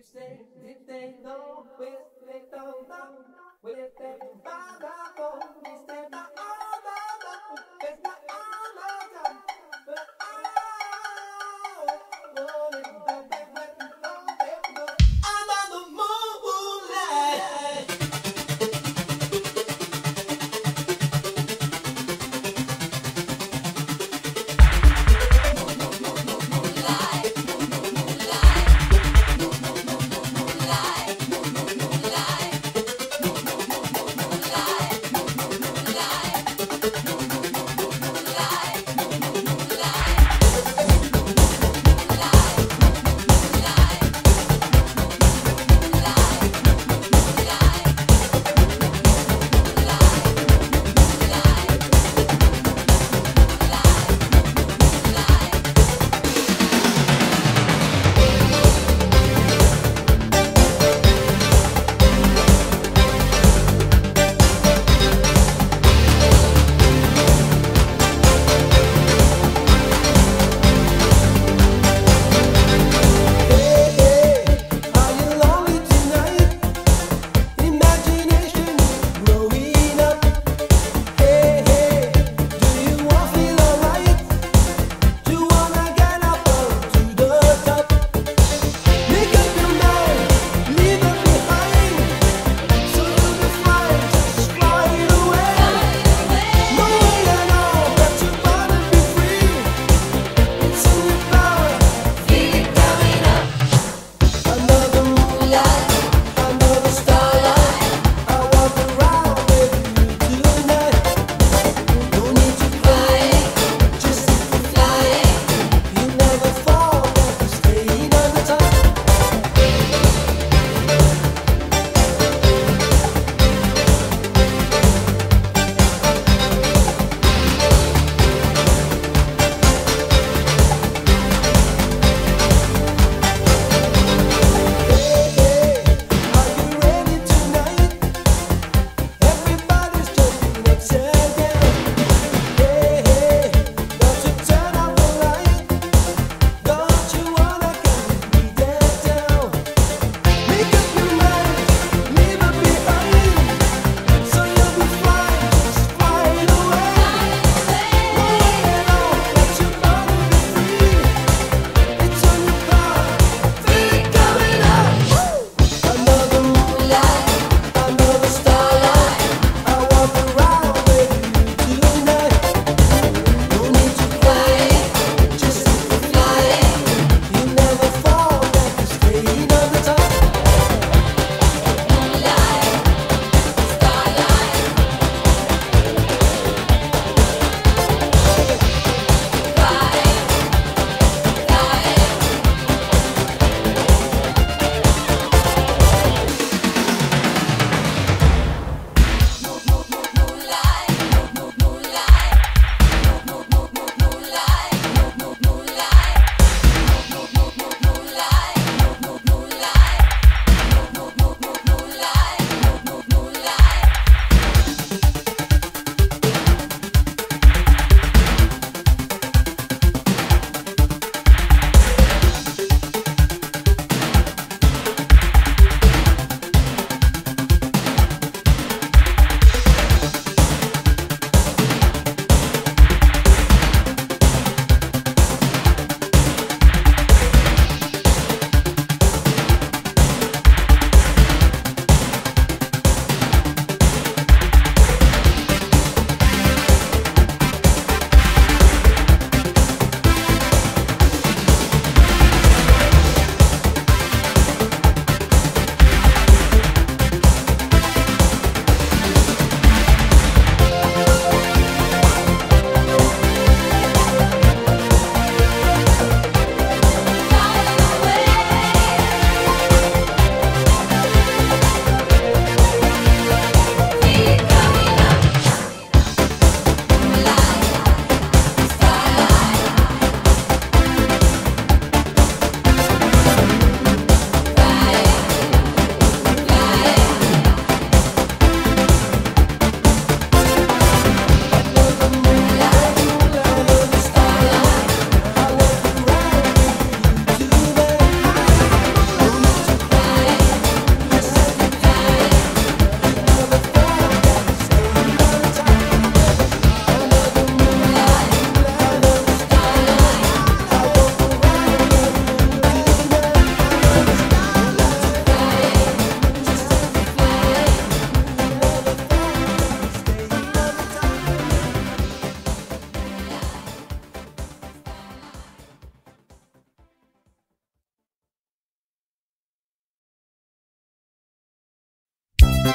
If they, if they know, if they don't know, well, if they find out, oh,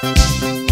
Música